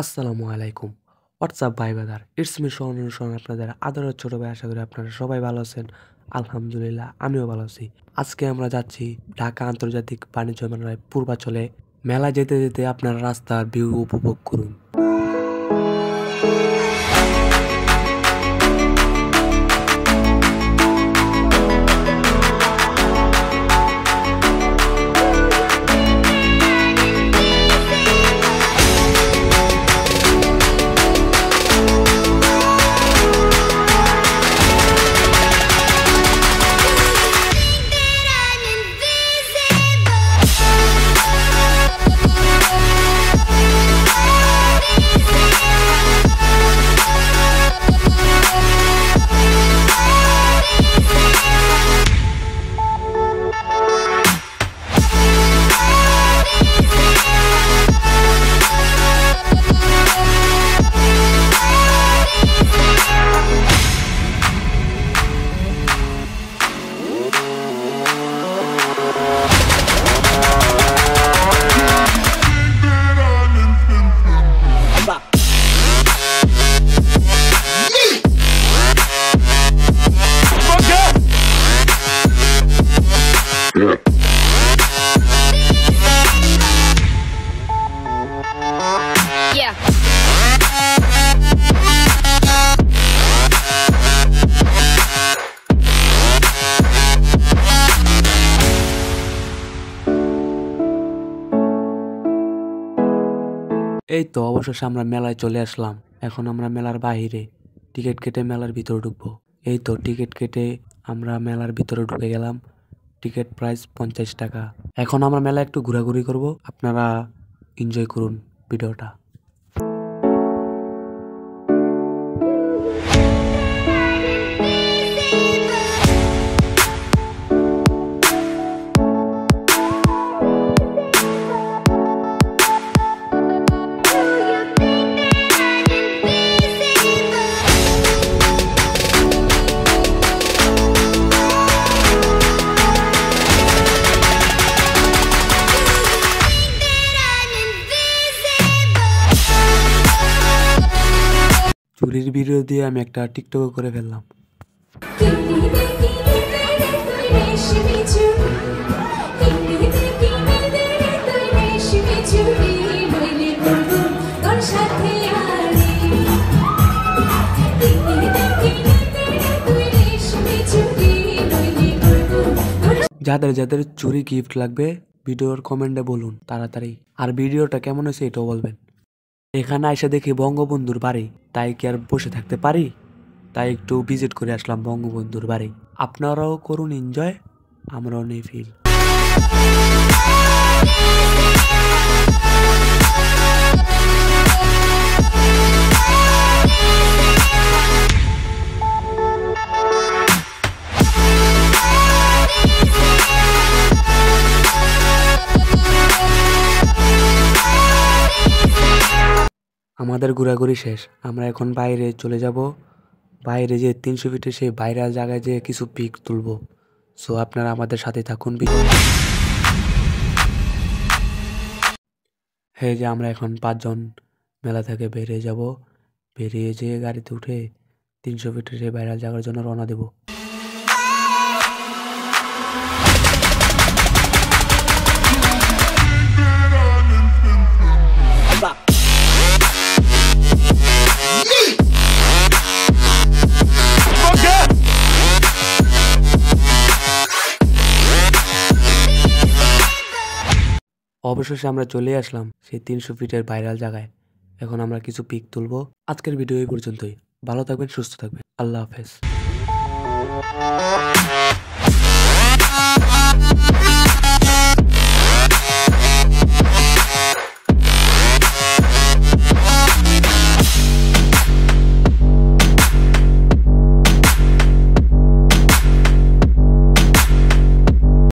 আসসালামু আলাইকুম। হোয়াটসঅ্যাপ ভাই বাদার ইটস মি সোহনের সঙ্গে আপনাদের আদরের ছোট ভাই, আশা করি আপনারা সবাই ভালো আছেন। আলহামদুলিল্লাহ, আমিও ভালো আছি। আজকে আমরা যাচ্ছি ঢাকা আন্তর্জাতিক বাণিজ্য মেলায়, পূর্বাচলে। মেলা যেতে যেতে আপনারা রাস্তার ভিউ উপভোগ করুন। এই তো অবশেষে আমরা মেলায় চলে আসলাম। এখন আমরা মেলার বাহিরে টিকিট কেটে মেলার ভিতরে ঢুকবো। এই তো টিকিট কেটে আমরা মেলার ভিতরে ঢুকে গেলাম। টিকিট প্রাইস পঞ্চাশ টাকা। এখন আমরা মেলায় একটু ঘোরাঘুরি করব। আপনারা এনজয় করুন ভিডিওটা। চুরির ভিডিও দিয়ে আমি একটা টিকটকও করে ফেললাম। যাদের যাদের চুরি গিফট লাগবে, ভিডিওর কমেন্টে বলুন, তাড়াতাড়ি। আর ভিডিওটা কেমন হয়েছে এটাও বলবেন। এখানে এসে দেখি বঙ্গবন্ধুর বাড়ি। তাই কি আর বসে থাকতে পারি? তাই একটু ভিজিট করে আসলাম বঙ্গবন্ধুর বাড়ি। আপনারাও করুন এনজয় আমরাও নেই ফিল আমাদের ঘোরাঘুরি শেষ। আমরা এখন বাইরে চলে যাব। বাইরে যে তিনশো ফিটে সেই বাইরের জায়গায় যে কিছু পিক তুলবো। সো আপনারা আমাদের সাথে থাকুন হ্যাঁ যে আমরা এখন পাঁচজন মেলা থেকে বেরিয়ে যাব। বেরিয়ে যেয়ে গাড়িতে উঠে তিনশো ফিটে সেই বাইরের জায়গার জন্য রওনা দেবো। অবশেষে আমরা চলে আসলাম সেই তিনশো ফিটের ভাইরাল জায়গায়। এখন আমরা কিছু পিক তুলবো। আজকের ভিডিও এই পর্যন্তই। ভালো থাকবেন, সুস্থ থাকবেন। আল্লাহ হাফেজ।